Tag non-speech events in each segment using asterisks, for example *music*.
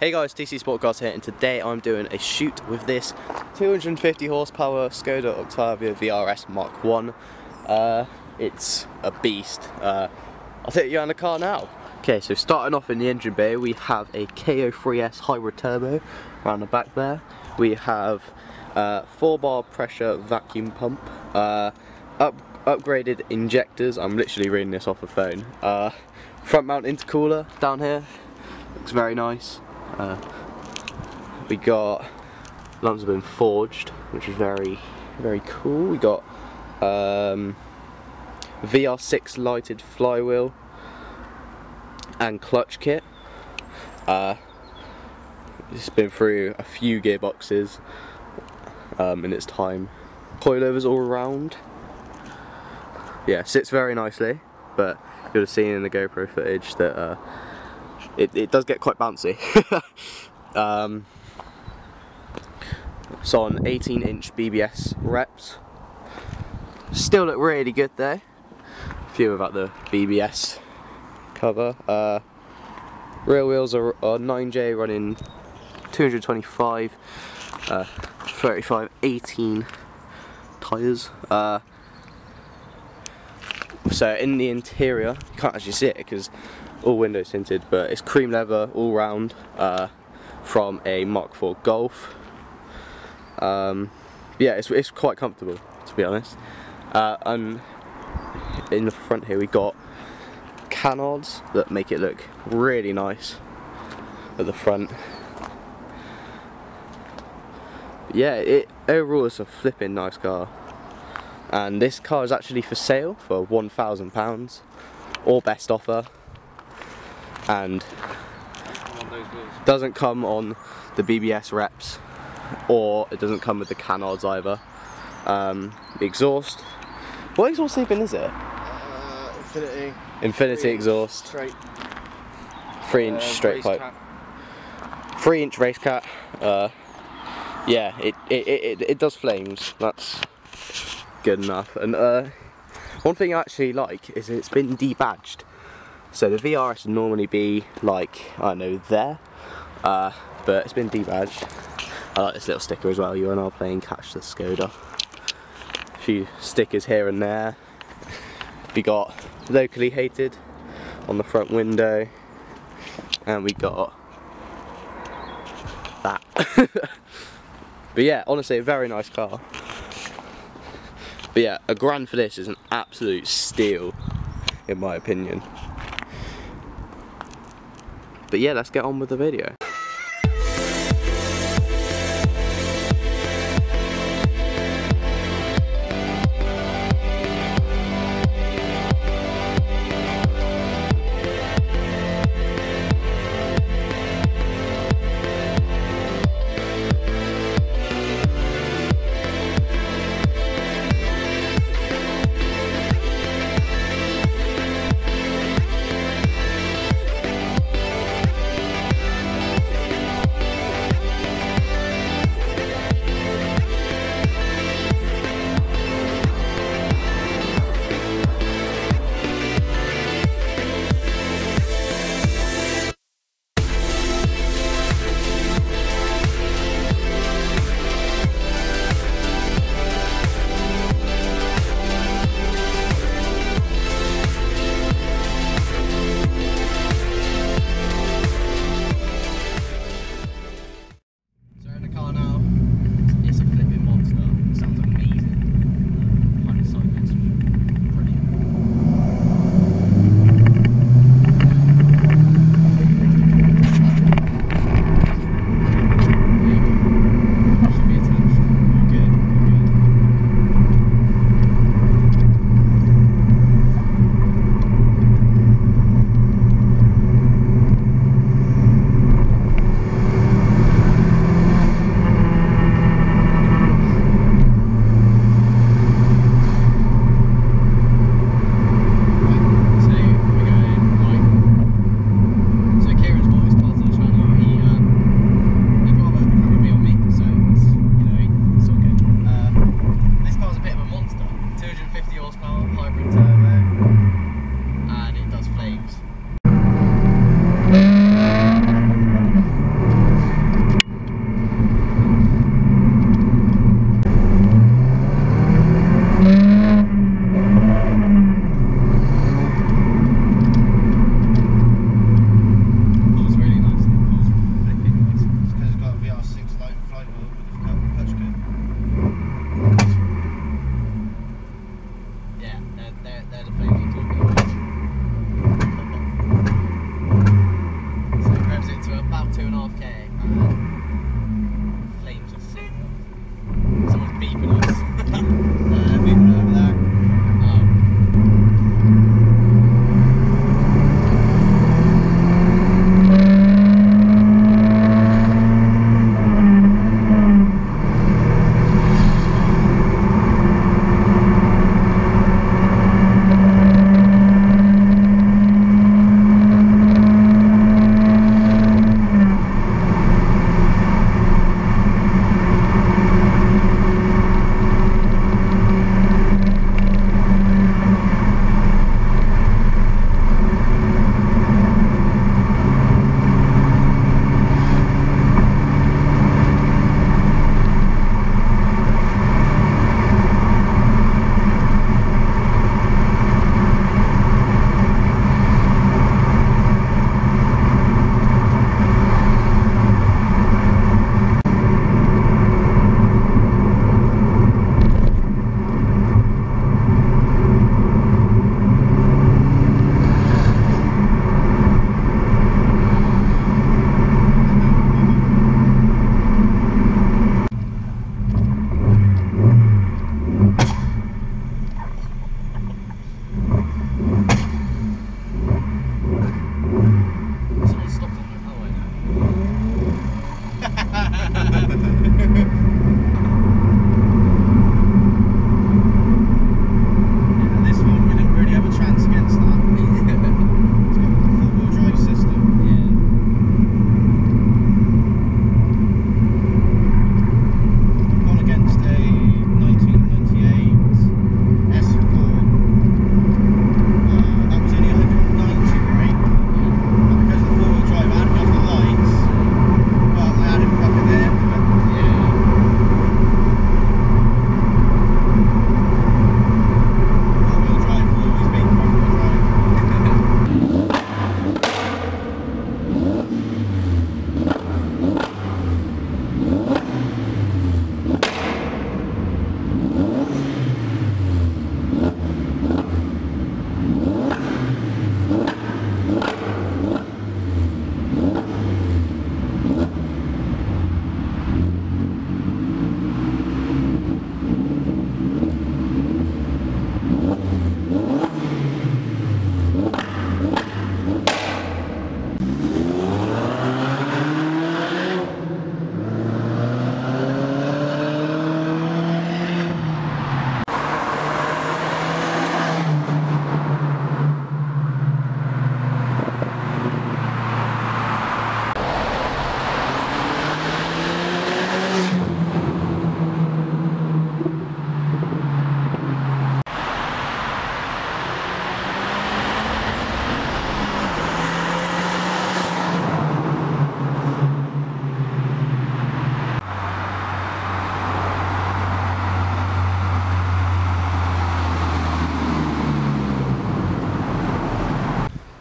Hey guys, TC Sportcars here and today I'm doing a shoot with this 250 horsepower Skoda Octavia VRS Mark 1. Uh, it's a beast. Uh, I'll take you around the car now. Okay, so starting off in the engine bay we have a KO3S hybrid turbo around the back there. We have uh, 4 bar pressure vacuum pump, uh, up, upgraded injectors, I'm literally reading this off a phone. Uh, front mount intercooler down here, looks very nice. Uh, we got lumps have been forged, which is very, very cool. We got um, VR6 lighted flywheel and clutch kit. Uh, it's been through a few gearboxes um, in its time. Coilovers all around. Yeah, sits very nicely, but you'll have seen in the GoPro footage that uh, it, it does get quite bouncy. *laughs* um, on 18 inch BBS reps. Still look really good there. A few about the BBS cover. Uh, rear wheels are, are 9J running 225, uh, 35, 18 tyres. Uh, so in the interior, you can't actually see it because all window tinted, but it's cream leather all round uh, from a Mark IV Golf. Um, yeah, it's, it's quite comfortable to be honest. Uh, and in the front here we got canards that make it look really nice at the front. But yeah, it overall is a flipping nice car. And this car is actually for sale for £1,000 or best offer and doesn't come on the BBS reps or it doesn't come with the canards either. Um, the exhaust, what exhaust even is it? Uh, Infinity. Infinity Three exhaust, Straight. 3 inch uh, straight pipe, cap. 3 inch race cat. Uh, yeah, it, it, it, it does flames, that's good enough. And uh, one thing I actually like is it's been debadged. So the VRS would normally be like, I don't know, there, uh, but it's been debadged. I like this little sticker as well, you and I are playing Catch the Skoda. A few stickers here and there. We got locally hated on the front window, and we got that. *laughs* but yeah, honestly, a very nice car. But yeah, a grand for this is an absolute steal, in my opinion. But yeah, let's get on with the video.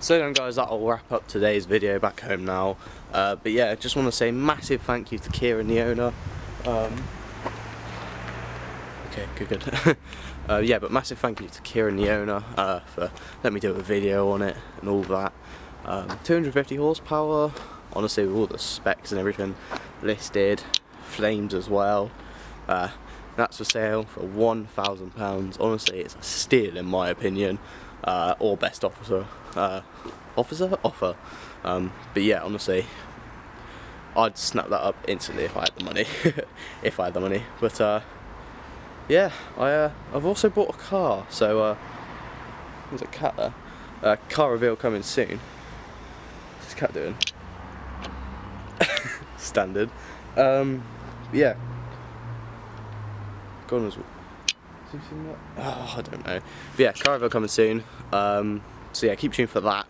So then guys, that'll wrap up today's video back home now. Uh, but yeah, just want to say massive thank you to Kieran, the owner. Um, okay, good, good. *laughs* uh, yeah, but massive thank you to Kieran, the owner, uh, for letting me do a video on it and all that. Um, 250 horsepower, honestly with all the specs and everything listed, flames as well. Uh, that's for sale for £1,000. Honestly, it's a steal in my opinion. Uh, or best officer. Uh, officer? Offer. Um, but yeah, honestly, I'd snap that up instantly if I had the money. *laughs* if I had the money. But uh, yeah, I, uh, I've also bought a car. So, uh, there's a cat there. Uh, car reveal coming soon. What's this cat doing? *laughs* Standard. Um, yeah. God knows. Oh, I don't know. But yeah, car reveal coming soon. Um, so yeah, keep tuned for that.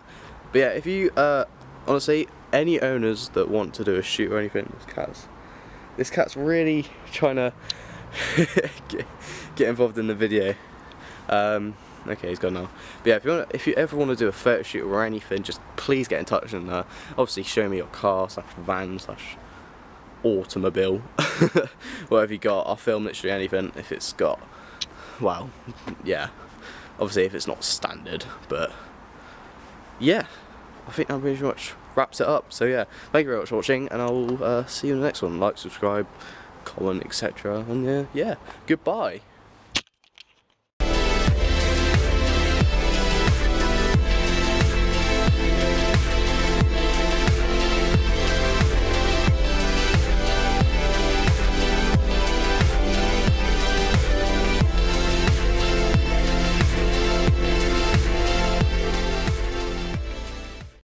But yeah, if you uh, honestly any owners that want to do a shoot or anything, this cat's this cat's really trying *laughs* to get, get involved in the video. Um, okay, he's gone now. But yeah, if you want, if you ever want to do a photo shoot or anything, just please get in touch and uh, obviously show me your car slash van slash automobile, *laughs* whatever you got. I'll film literally anything if it's got. Well, yeah. Obviously, if it's not standard, but yeah, I think that pretty much wraps it up. So yeah, thank you very much for watching, and I'll uh, see you in the next one. Like, subscribe, comment, etc. And yeah, yeah, goodbye.